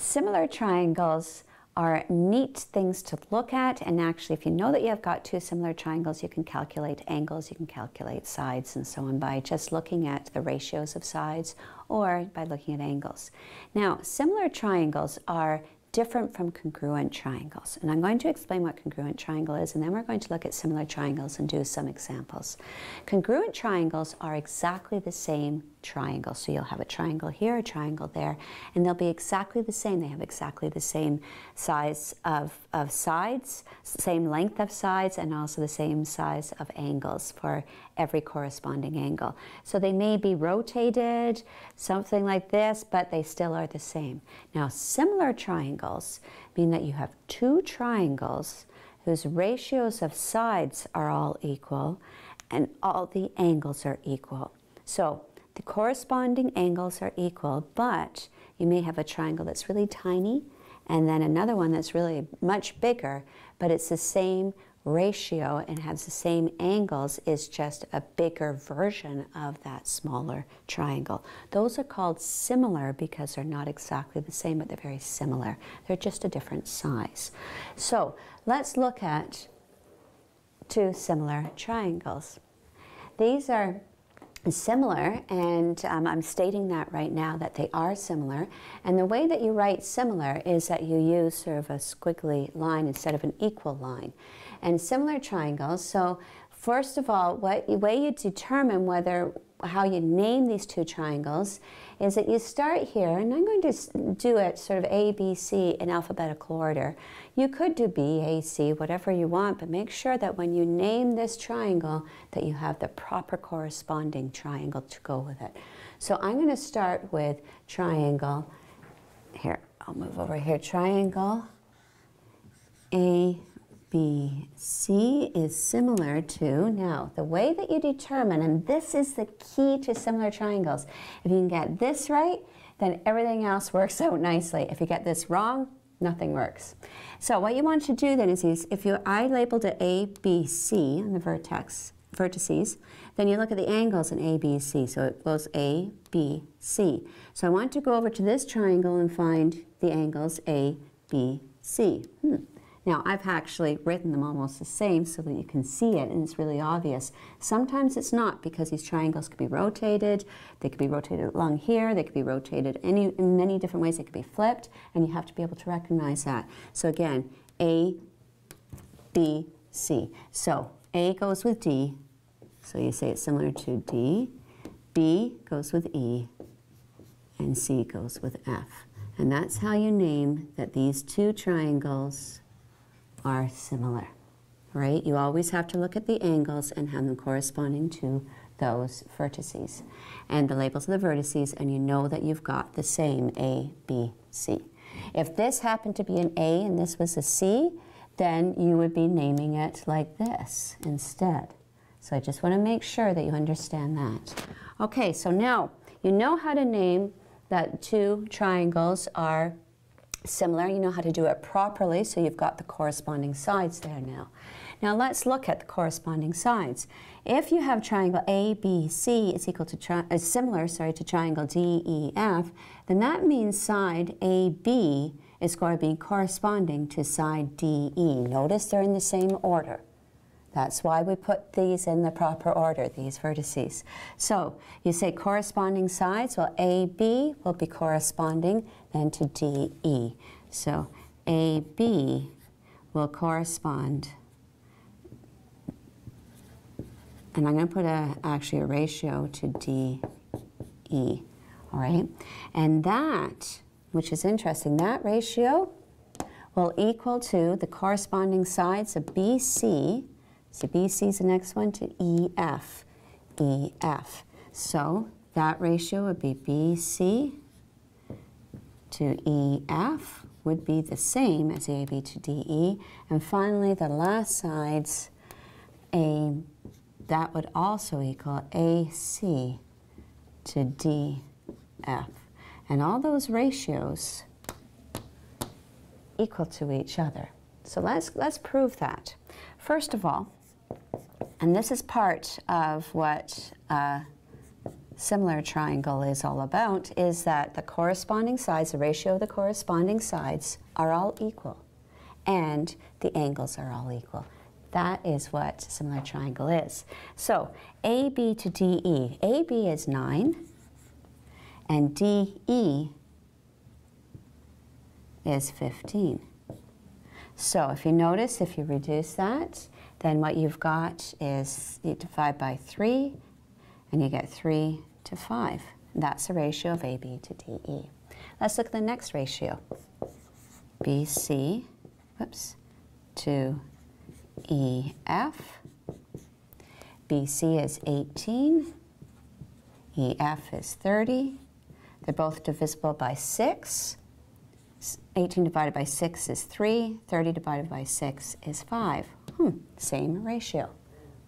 Similar triangles are neat things to look at and actually if you know that you have got two similar triangles you can calculate angles you can calculate sides and so on by just looking at the ratios of sides or by looking at angles now similar triangles are different from congruent triangles. And I'm going to explain what congruent triangle is, and then we're going to look at similar triangles and do some examples. Congruent triangles are exactly the same triangle. So you'll have a triangle here, a triangle there, and they'll be exactly the same. They have exactly the same size of, of sides, same length of sides, and also the same size of angles for every corresponding angle. So they may be rotated, something like this, but they still are the same. Now, similar triangles mean that you have two triangles whose ratios of sides are all equal and all the angles are equal. So the corresponding angles are equal, but you may have a triangle that's really tiny and then another one that's really much bigger, but it's the same ratio and has the same angles is just a bigger version of that smaller triangle. Those are called similar because they're not exactly the same, but they're very similar. They're just a different size. So let's look at two similar triangles. These are similar, and um, I'm stating that right now that they are similar. And the way that you write similar is that you use sort of a squiggly line instead of an equal line. And similar triangles, so first of all, what way you determine whether how you name these two triangles is that you start here, and I'm going to do it sort of A, B, C in alphabetical order. You could do B, A, C, whatever you want, but make sure that when you name this triangle that you have the proper corresponding triangle to go with it. So I'm going to start with triangle, here, I'll move over here, triangle A, B, C is similar to, now the way that you determine, and this is the key to similar triangles, if you can get this right, then everything else works out nicely. If you get this wrong, nothing works. So what you want to do then is, is if you, I labeled it A, B, C on the vertex, vertices, then you look at the angles in A, B, C. So it goes A, B, C. So I want to go over to this triangle and find the angles A, B, C. Hmm. Now, I've actually written them almost the same so that you can see it and it's really obvious. Sometimes it's not because these triangles could be rotated. They could be rotated along here. They could be rotated any, in many different ways. They could be flipped and you have to be able to recognize that. So again, A, B, C. So A goes with D. So you say it's similar to D. B goes with E. And C goes with F. And that's how you name that these two triangles are similar, right? You always have to look at the angles and have them corresponding to those vertices and the labels of the vertices and you know that you've got the same A, B, C. If this happened to be an A and this was a C, then you would be naming it like this instead. So I just want to make sure that you understand that. Okay, so now you know how to name that two triangles are similar. You know how to do it properly, so you've got the corresponding sides there now. Now let's look at the corresponding sides. If you have triangle ABC is equal to uh, similar, sorry, to triangle DEF, then that means side AB is going to be corresponding to side DE. Notice they're in the same order. That's why we put these in the proper order, these vertices. So you say corresponding sides, well AB will be corresponding then to DE. So AB will correspond, and I'm going to put a, actually a ratio to DE, all right? And that, which is interesting, that ratio will equal to the corresponding sides of BC so BC is the next one to EF, EF. So that ratio would be BC to EF would be the same as AB to DE. And finally, the last sides, a, that would also equal AC to DF. And all those ratios equal to each other. So let's, let's prove that. First of all, and this is part of what uh, similar triangle is all about is that the corresponding sides, the ratio of the corresponding sides, are all equal and the angles are all equal. That is what similar triangle is. So AB to DE. AB is 9 and DE is 15. So if you notice, if you reduce that, then what you've got is you divide by 3 and you get 3 to 5. That's the ratio of AB to DE. Let's look at the next ratio. BC, whoops, to EF. BC is 18. EF is 30. They're both divisible by 6. 18 divided by 6 is 3. 30 divided by 6 is 5. Hmm, same ratio,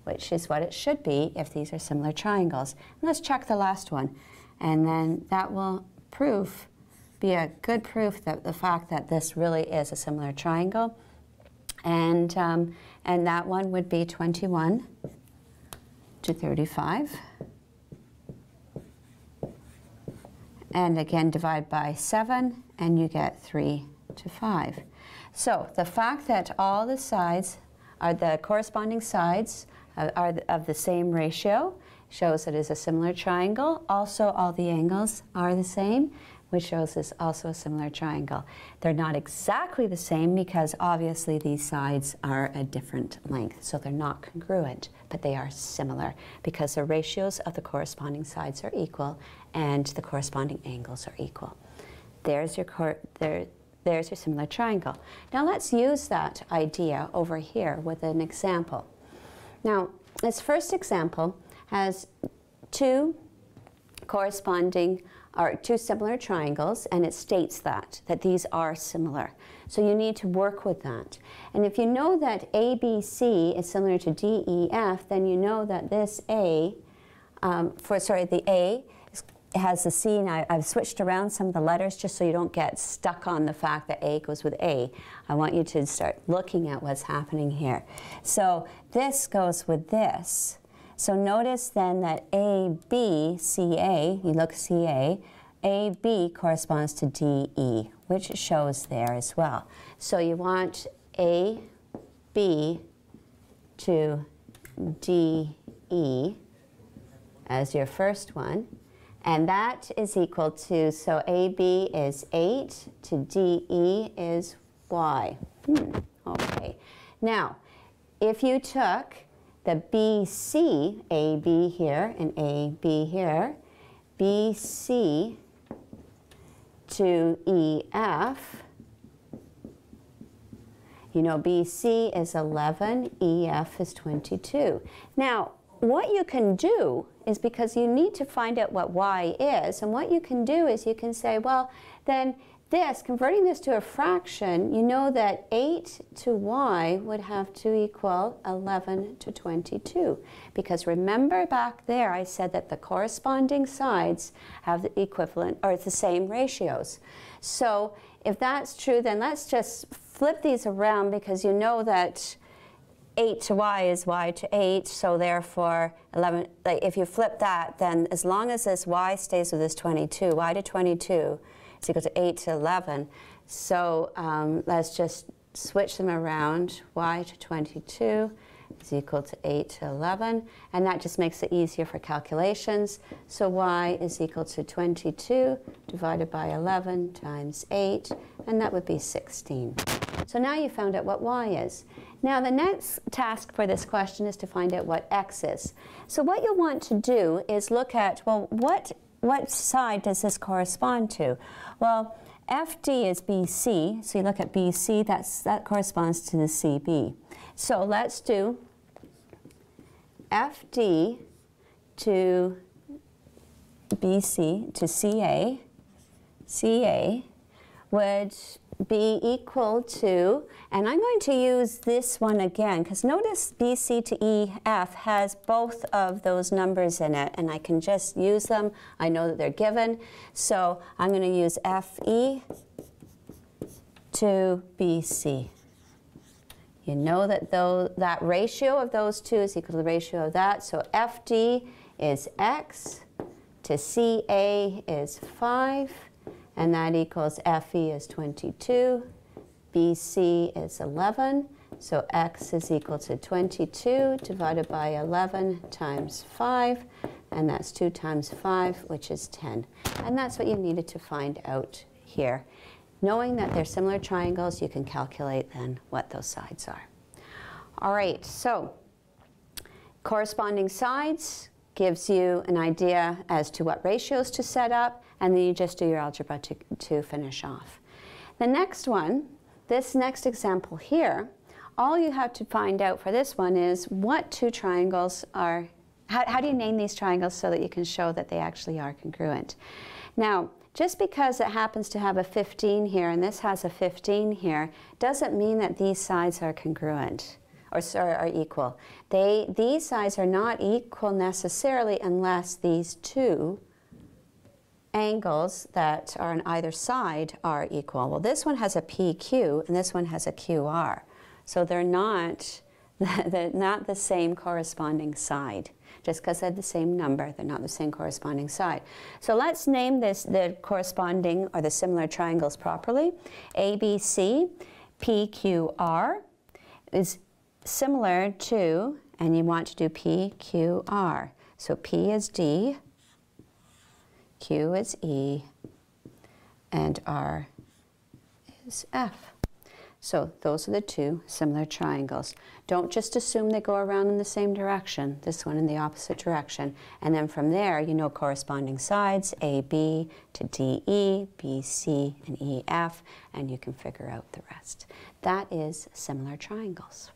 which is what it should be if these are similar triangles. And let's check the last one. And then that will prove, be a good proof that the fact that this really is a similar triangle. And, um, and that one would be 21 to 35. And again, divide by 7, and you get 3 to 5. So the fact that all the sides are the corresponding sides uh, are of the same ratio shows it is a similar triangle. Also, all the angles are the same which shows this also a similar triangle. They're not exactly the same because obviously these sides are a different length, so they're not congruent, but they are similar because the ratios of the corresponding sides are equal and the corresponding angles are equal. There's your, there, there's your similar triangle. Now let's use that idea over here with an example. Now, this first example has two corresponding are two similar triangles and it states that, that these are similar. So you need to work with that. And if you know that ABC is similar to DEF, then you know that this A, um, for sorry, the A has the C, and I, have switched around some of the letters just so you don't get stuck on the fact that A goes with A. I want you to start looking at what's happening here. So this goes with this. So notice then that AB, CA, you look CA, AB corresponds to DE, which shows there as well. So you want AB to DE as your first one. And that is equal to, so AB is 8 to DE is Y. Hmm, okay. Now, if you took the BC, AB here and AB here, BC to EF, you know, BC is 11, EF is 22. Now, what you can do is because you need to find out what Y is, and what you can do is you can say, well, then this, converting this to a fraction, you know that 8 to y would have to equal 11 to 22. Because remember back there I said that the corresponding sides have the equivalent, or the same ratios. So if that's true, then let's just flip these around because you know that 8 to y is y to 8, so therefore 11, like if you flip that, then as long as this y stays with this 22, y to 22, is equal to 8 to 11. So um, let's just switch them around. y to 22 is equal to 8 to 11. And that just makes it easier for calculations. So y is equal to 22 divided by 11 times 8. And that would be 16. So now you found out what y is. Now the next task for this question is to find out what x is. So what you'll want to do is look at, well, what what side does this correspond to? Well, FD is BC, so you look at BC, that's, that corresponds to the CB. So let's do FD to BC to CA, CA would be equal to, and I'm going to use this one again, because notice BC to EF has both of those numbers in it, and I can just use them. I know that they're given. So I'm going to use FE to BC. You know that though that ratio of those two is equal to the ratio of that, so FD is X to CA is 5, and that equals FE is 22, BC is 11, so x is equal to 22 divided by 11 times 5, and that's 2 times 5, which is 10. And that's what you needed to find out here. Knowing that they're similar triangles, you can calculate then what those sides are. All right, so corresponding sides gives you an idea as to what ratios to set up, and then you just do your algebra to, to finish off. The next one, this next example here, all you have to find out for this one is what two triangles are, how, how do you name these triangles so that you can show that they actually are congruent. Now, just because it happens to have a 15 here and this has a 15 here, doesn't mean that these sides are congruent or sorry, are equal. They, these sides are not equal necessarily unless these two angles that are on either side are equal. Well, this one has a PQ and this one has a QR. So they're not, they're not the same corresponding side. Just because they're the same number, they're not the same corresponding side. So let's name this the corresponding or the similar triangles properly. ABC, PQR is similar to, and you want to do PQR. So P is D, Q is E, and R is F. So those are the two similar triangles. Don't just assume they go around in the same direction, this one in the opposite direction. And then from there, you know corresponding sides, AB to DE, BC, and EF, and you can figure out the rest. That is similar triangles.